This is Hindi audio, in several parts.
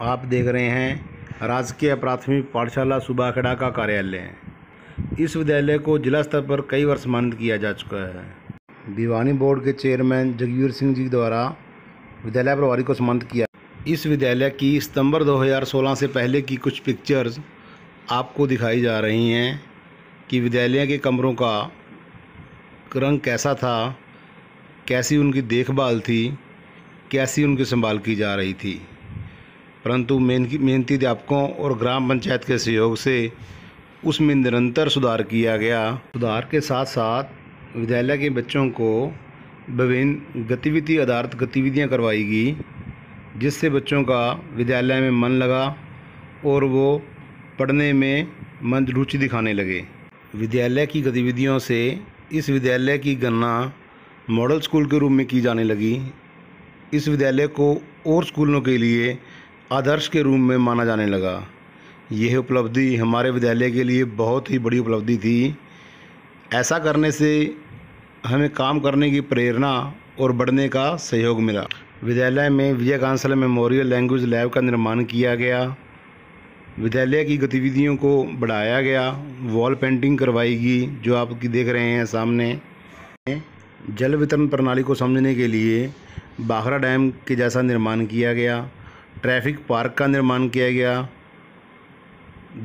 आप देख रहे हैं राजकीय प्राथमिक पाठशाला सुबाखेड़ा का कार्यालय। इस विद्यालय को जिला स्तर पर कई बार सम्मानित किया जा चुका है। दीवानी बोर्ड के चेयरमैन जगवीर सिंह जी द्वारा विद्यालय प्रभारी को सम्मानित किया। इस विद्यालय की सितंबर 2016 से पहले की कुछ पिक्चर्स आपको दिखाई जा रही हैं कि विद्यालय के कमरों का रंग कैसा था, कैसी उनकी देखभाल थी, कैसी उनकी संभाल की जा रही थी। परंतु मेहनती अध्यापकों और ग्राम पंचायत के सहयोग से उसमें निरंतर सुधार किया गया। सुधार के साथ साथ विद्यालय के बच्चों को विभिन्न गतिविधि आधारित गतिविधियाँ करवाई गई, जिससे बच्चों का विद्यालय में मन लगा और वो पढ़ने में मन रुचि दिखाने लगे। विद्यालय की गतिविधियों से इस विद्यालय की गणना मॉडल स्कूल के रूप में की जाने लगी। इस विद्यालय को और स्कूलों के लिए आदर्श के रूप में माना जाने लगा। यह उपलब्धि हमारे विद्यालय के लिए बहुत ही बड़ी उपलब्धि थी। ऐसा करने से हमें काम करने की प्रेरणा और बढ़ने का सहयोग मिला। विद्यालय में Vijay Kansal memorial language lab का निर्माण किया गया। विद्यालय की गतिविधियों को बढ़ाया गया। वॉल पेंटिंग करवाई गई जो आप देख रहे हैं सामने। जल वितरण प्रणाली को समझने के लिए बाखरा डैम के जैसा निर्माण किया गया। ट्रैफ़िक पार्क का निर्माण किया गया।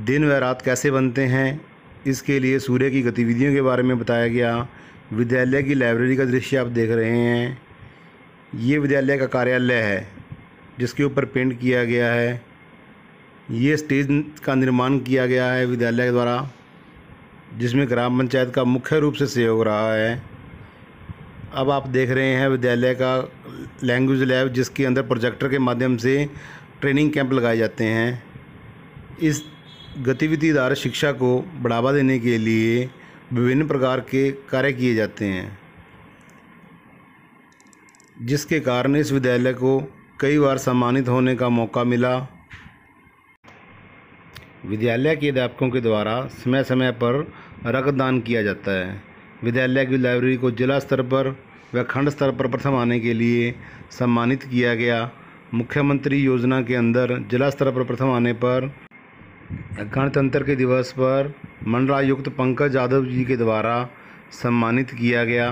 दिन व रात कैसे बनते हैं, इसके लिए सूर्य की गतिविधियों के बारे में बताया गया। विद्यालय की लाइब्रेरी का दृश्य आप देख रहे हैं। ये विद्यालय का कार्यालय है, जिसके ऊपर पेंट किया गया है। ये स्टेज का निर्माण किया गया है विद्यालय द्वारा, जिसमें ग्राम पंचायत का मुख्य रूप से सहयोग रहा है। अब आप देख रहे हैं विद्यालय का लैंग्वेज लैब जिसके अंदर प्रोजेक्टर के माध्यम से ट्रेनिंग कैंप लगाए जाते हैं। इस गतिविधि आधारित शिक्षा को बढ़ावा देने के लिए विभिन्न प्रकार के कार्य किए जाते हैं, जिसके कारण इस विद्यालय को कई बार सम्मानित होने का मौका मिला। विद्यालय के अध्यापकों के द्वारा समय समय पर रक्तदान किया जाता है। विद्यालय की लाइब्रेरी को जिला स्तर पर व खंड स्तर पर प्रथम आने के लिए सम्मानित किया गया। मुख्यमंत्री योजना के अंदर जिला स्तर पर प्रथम आने पर गणतंत्र के दिवस पर मंडलायुक्त पंकज यादव जी के द्वारा सम्मानित किया गया।